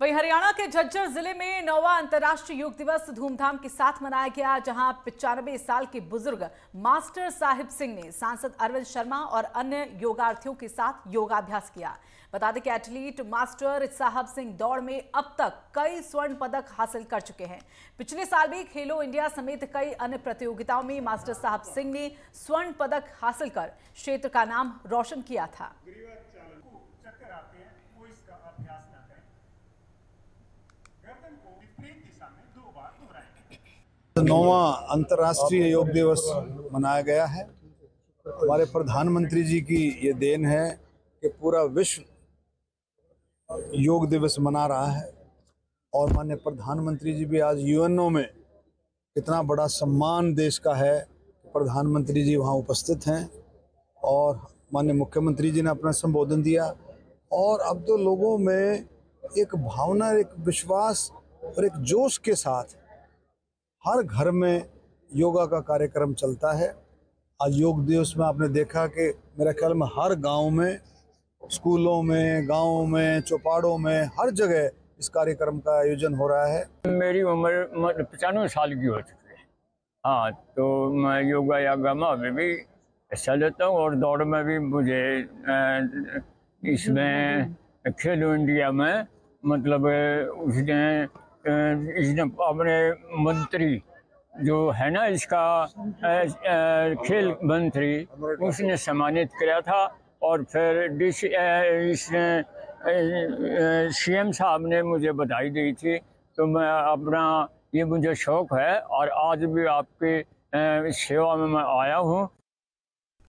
वहीं हरियाणा के झज्जर ज़िले में नौवा अंतर्राष्ट्रीय योग दिवस धूमधाम के साथ मनाया गया, जहाँ पिचानबे साल के बुज़ुर्ग मास्टर साहिब सिंह ने सांसद अरविंद शर्मा और अन्य योगार्थियों के साथ योगाभ्यास किया। बता दें कि एथलीट मास्टर साहब सिंह दौड़ में अब तक कई स्वर्ण पदक हासिल कर चुके हैं। पिछले साल भी खेलो इंडिया समेत कई अन्य प्रतियोगिताओं में मास्टर साहब सिंह ने स्वर्ण पदक हासिल कर क्षेत्र का नाम रोशन किया था चक्कर आते हैं वो इसका अभ्यास ना करें गर्दन को विपरीत दिशा में दो बार दोहराएँ नौवा अंतर्राष्ट्रीय योग दिवस मनाया गया है। हमारे प्रधानमंत्री जी की ये देन है कि पूरा विश्व योग दिवस मना रहा है और माननीय प्रधानमंत्री जी भी आज यूएनओ में इतना बड़ा सम्मान देश का है प्रधानमंत्री जी वहाँ उपस्थित हैं और माननीय मुख्यमंत्री जी ने अपना संबोधन दिया। और अब तो लोगों में एक भावना, एक विश्वास और एक जोश के साथ हर घर में योगा का कार्यक्रम चलता है। आज योग दिवस में आपने देखा कि मेरा ख्याल में हर गाँव में, स्कूलों में, गाँवों में, चौपाड़ों में हर जगह इस कार्यक्रम का आयोजन हो रहा है। मेरी उम्र पचानवे साल की हो चुकी है। हाँ तो मैं योगा यागा में भी हिस्सा लेता हूँ और दौड़ में भी मुझे इसमें खेलो इंडिया में मतलब उसने इसने अपने मंत्री जो है ना, इसका खेल मंत्री, उसने सम्मानित किया था और फिर डिस इसने सीएम साहब ने मुझे बधाई दी थी। तो मैं अपना, ये मुझे शौक है और आज भी आपके सेवा में मैं आया हूँ।